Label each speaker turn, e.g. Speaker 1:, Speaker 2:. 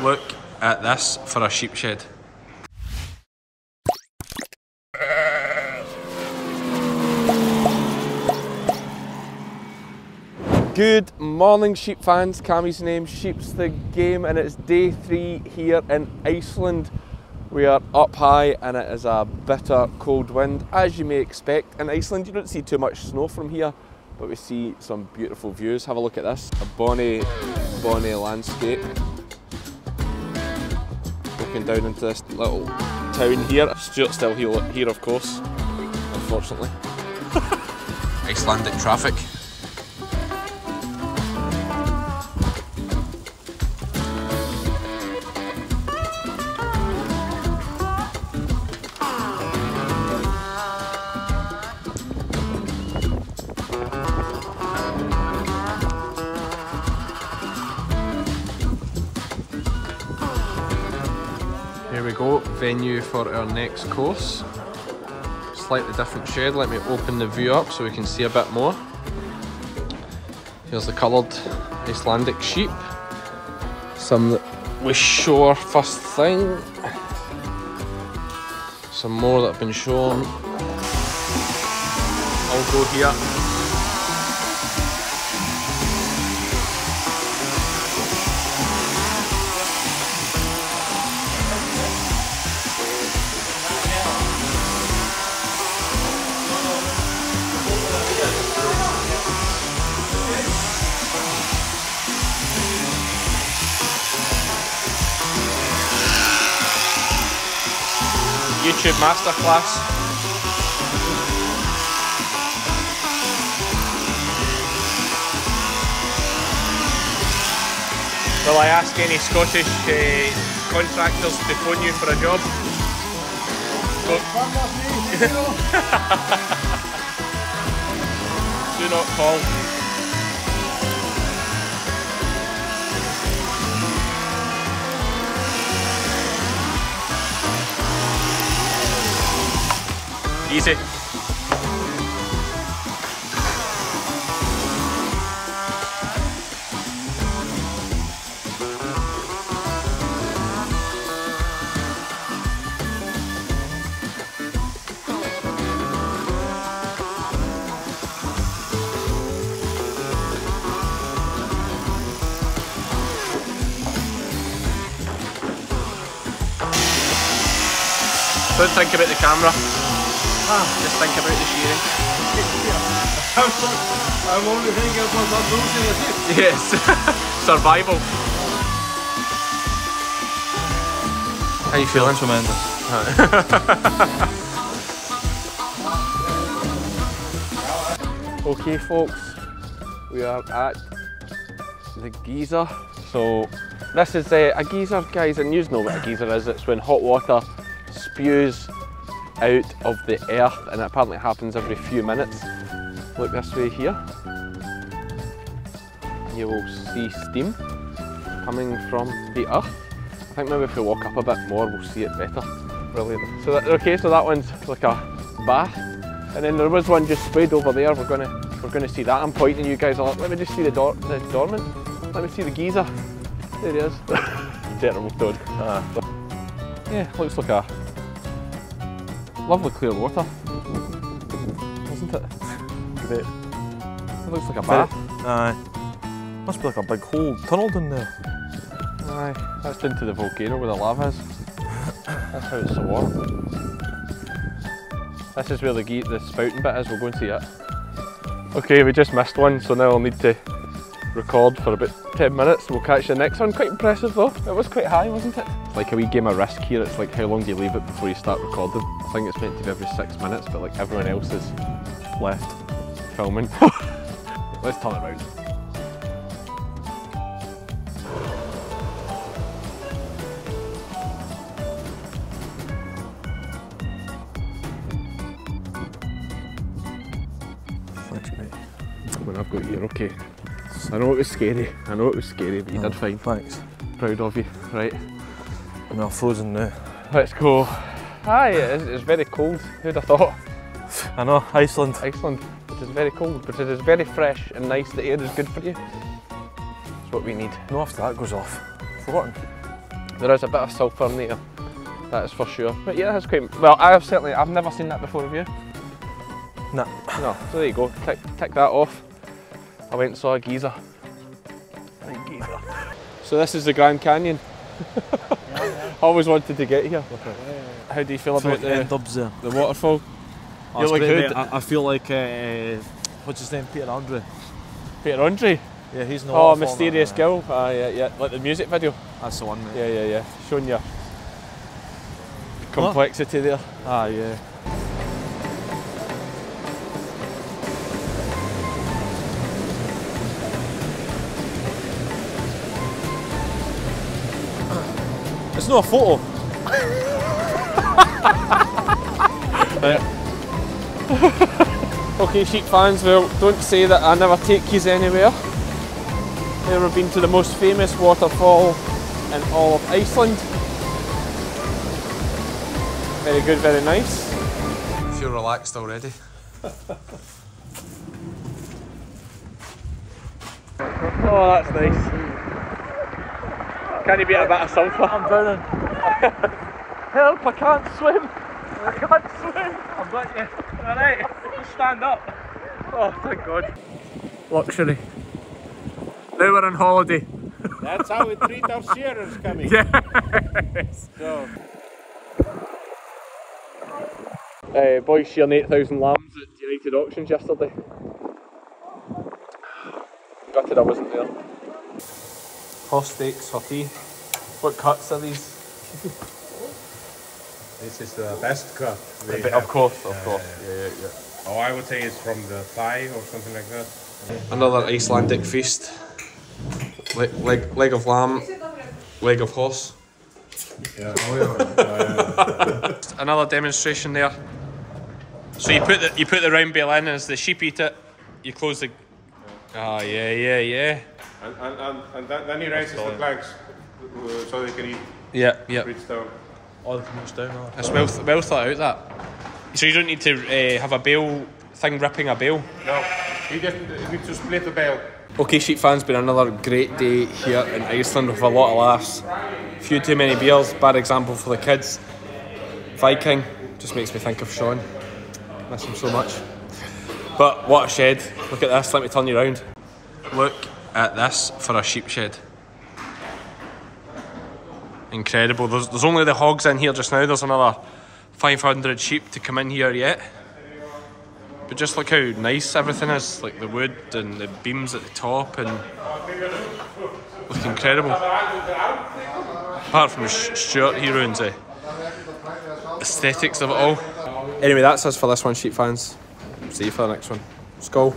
Speaker 1: look at this for a sheep shed. Good morning, sheep fans. Cammy's name, Sheep's the game, and it's day three here in Iceland. We are up high, and it is a bitter cold wind, as you may expect. In Iceland, you don't see too much snow from here, but we see some beautiful views. Have a look at this a bonny, bonny landscape. Down into this little town here. Stuart's still here, here of course, unfortunately. Icelandic traffic. Here we go, venue for our next course. Slightly different shed, let me open the view up so we can see a bit more. Here's the coloured Icelandic sheep. Some that we show first thing. Some more that have been shown. I'll go here. YouTube masterclass. Will I ask any Scottish uh, contractors to phone you for a job? Do not call. Easy. Don't think about the camera. Just think about the shearing.
Speaker 2: I'm only thinking about not losing a sheep.
Speaker 1: Yes. Survival. How you feeling?
Speaker 3: Tremendous.
Speaker 1: Okay folks, we are at the geyser. So this is uh, a geyser guys and you know what a geyser is. It's when hot water spews out of the earth and it apparently happens every few minutes. Look this way here. You will see steam coming from the earth. I think maybe if we walk up a bit more we'll see it better. Brilliant. So that, okay, so that one's like a bath. And then there was one just sprayed over there. We're gonna we're gonna see that. I'm pointing you guys up. Let me just see the, dor the dormant. Let me see the geyser. There he is. Terrible toad.
Speaker 3: Ah.
Speaker 1: Yeah, looks like a lovely clear water. Isn't it? Great. It looks like a bath.
Speaker 3: Aye. Must be like a big hole tunnel down there.
Speaker 1: Aye, that's into the volcano where the lava is. That's how it's so warm. This is where the, ge- the spouting bit is, we'll go and see it. Okay, we just missed one, so now I'll need to record for about 10 minutes. We'll catch the next one. Quite impressive though. It was quite high, wasn't it? It's like a wee game of risk here. It's like how long do you leave it before you start recording? I think it's meant to be every six minutes, but like everyone else is left filming. Let's turn it around.
Speaker 3: Thanks, mate.
Speaker 1: when I've got you, okay. I know it was scary, I know it was scary, but you did oh, fine.
Speaker 3: Thanks.
Speaker 1: Proud of you. Right,
Speaker 3: I'm all frozen now.
Speaker 1: let's go. Hi, it's, it's very cold. Who'd have thought?
Speaker 3: I know, Iceland.
Speaker 1: Iceland, it is very cold, but it is very fresh and nice. The air is good for you. It's what we need.
Speaker 3: No, after that goes off. Forgotten.
Speaker 1: There is a bit of sulphur in there, that is for sure. But yeah, that's quite. Well, I have certainly. I've never seen that before. Have you?
Speaker 3: Nah.
Speaker 1: No. So there you go. Tick, tick that off. I went and saw a geezer. So this is the Grand Canyon. I Always wanted to get here. How do you feel about the,
Speaker 3: there.
Speaker 1: the waterfall?
Speaker 3: Oh,
Speaker 1: You
Speaker 3: it's
Speaker 1: look
Speaker 3: great, I, I feel like uh, what's his name, Peter Andre.
Speaker 1: Peter Andre.
Speaker 3: Yeah, he's no.
Speaker 1: Oh, Mysterious Girl. Ah, yeah, yeah. Like the music video.
Speaker 3: That's the one, mate.
Speaker 1: Yeah, yeah, yeah. Showing your complexity there.
Speaker 3: Ah, yeah. It's not a photo.
Speaker 1: Okay, sheep fans, well, don't say that I never take yous anywhere. Never been to the most famous waterfall in all of Iceland. Very good, very nice.
Speaker 2: Feel relaxed already.
Speaker 1: Oh, that's nice. Can you beat a bit of sulphur?
Speaker 3: I'm drowning.
Speaker 1: Help, I can't swim. I can't swim. I've got you. Alright, stand up. Oh, thank God. Luxury. Now we're on holiday.
Speaker 2: That's how we treat our shearers coming.
Speaker 1: Yes.
Speaker 2: So,
Speaker 1: Uh, boys shearing 8,000 lambs at United Auctions yesterday. Gutted I wasn't there. Horse steaks for. What cuts are these?
Speaker 2: this is the best cut. they
Speaker 1: Of course, of course. Yeah, yeah, yeah.
Speaker 2: Oh, I would say it's from the thigh or something like that.
Speaker 1: Another Icelandic feast. Leg, leg, leg of lamb, leg of horse.
Speaker 2: Yeah. Oh.
Speaker 1: Another demonstration there. So you put the you put the round bale in as the sheep eat it. You close the. Ah, yeah, yeah, yeah.
Speaker 2: And, and, and, and then, then he raises the flags uh, so they can eat
Speaker 1: Yeah, yeah.
Speaker 2: reach down.
Speaker 3: All the comes down. oh.
Speaker 1: It's well, th- well thought out that. So you don't need to uh, have a bale thing ripping a bale.
Speaker 2: No, you just needs to split the bale.
Speaker 1: Okay, sheep fans, been another great day here in Iceland with a lot of laughs. Few too many beers, bad example for the kids. Viking just makes me think of Sean. Miss him so much. But what a shed! Look at this. Let me turn you round. Look at this for a sheep shed. Incredible. There's, there's only the hogs in here just now. There's another 500 sheep to come in here yet. But just look how nice everything is, like the wood and the beams at the top and look incredible. Apart from Stuart, he ruins the aesthetics of it all. Anyway, that's us for this one, sheep fans. See you for the next one. Skull.